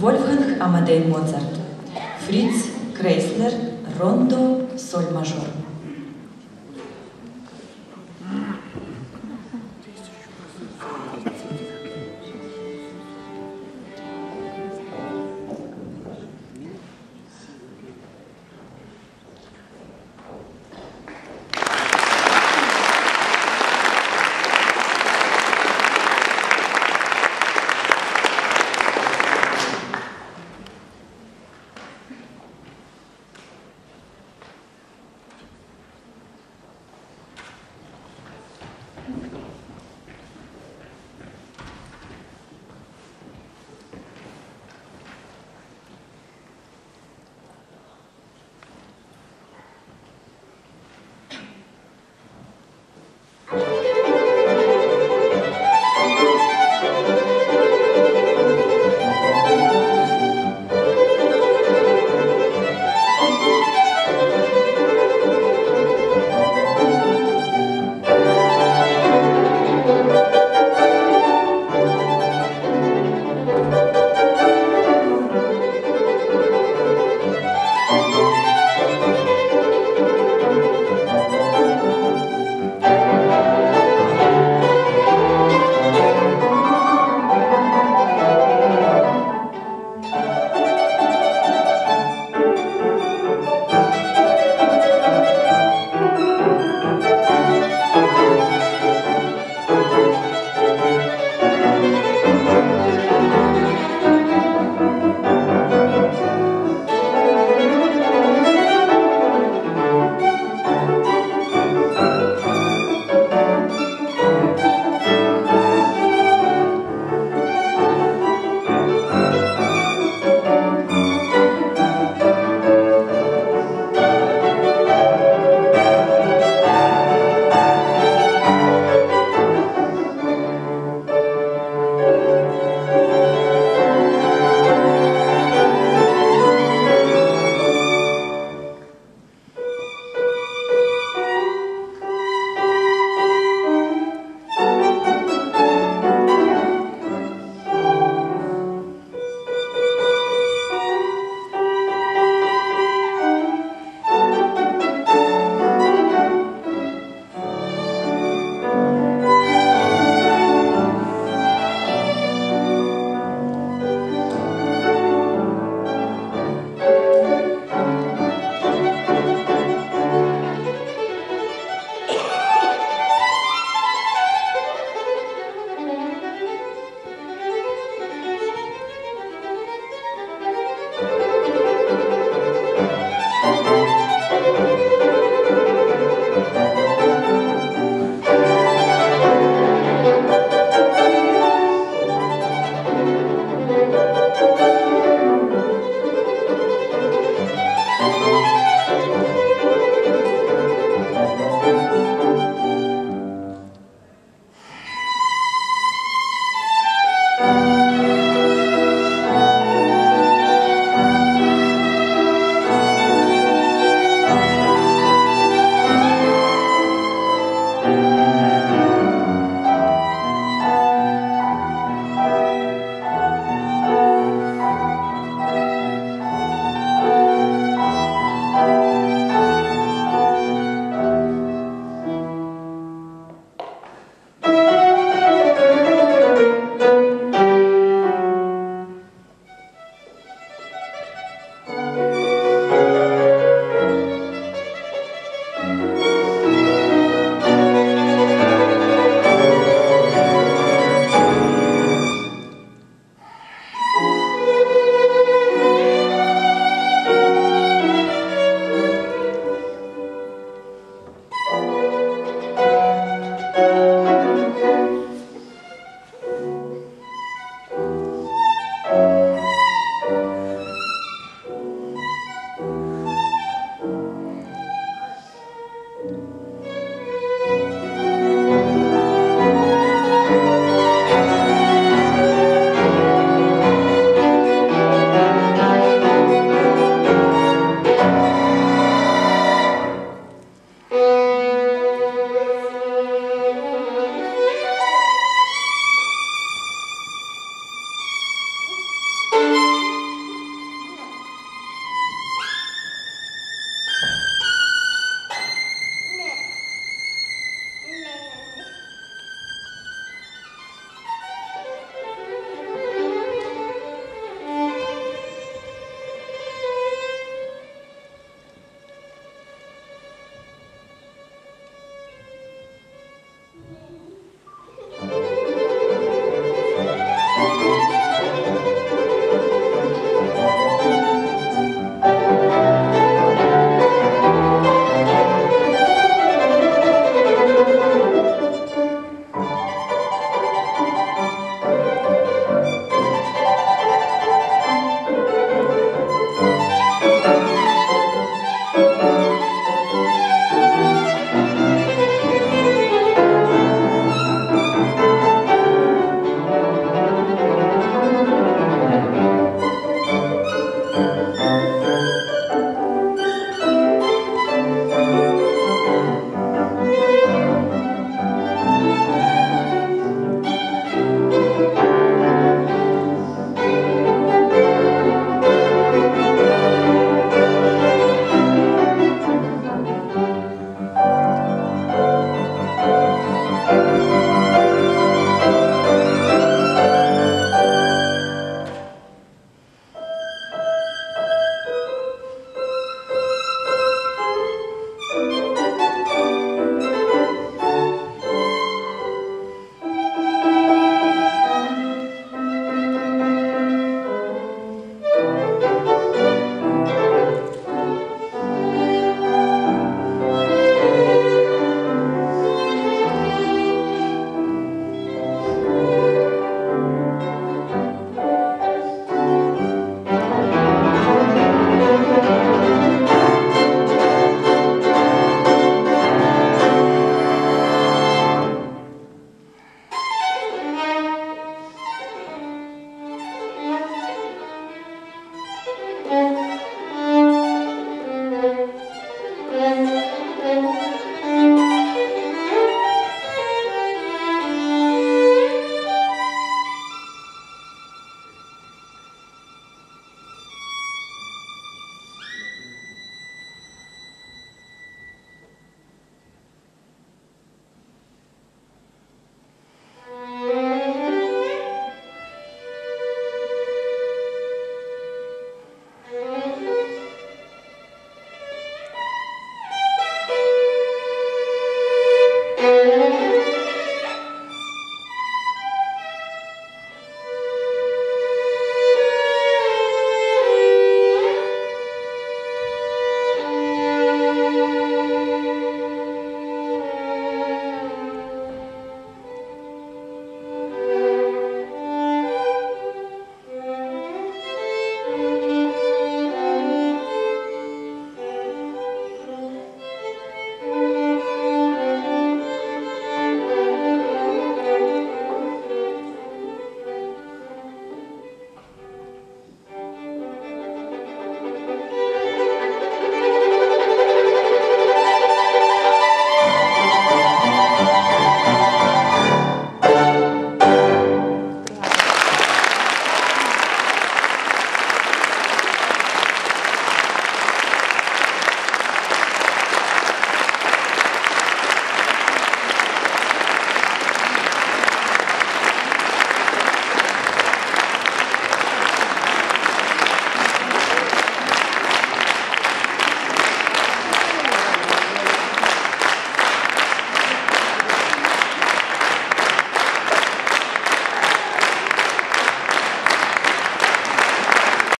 Вольфганг Амадей Моцарт. Фриц Крейслер, рондо, соль мажор.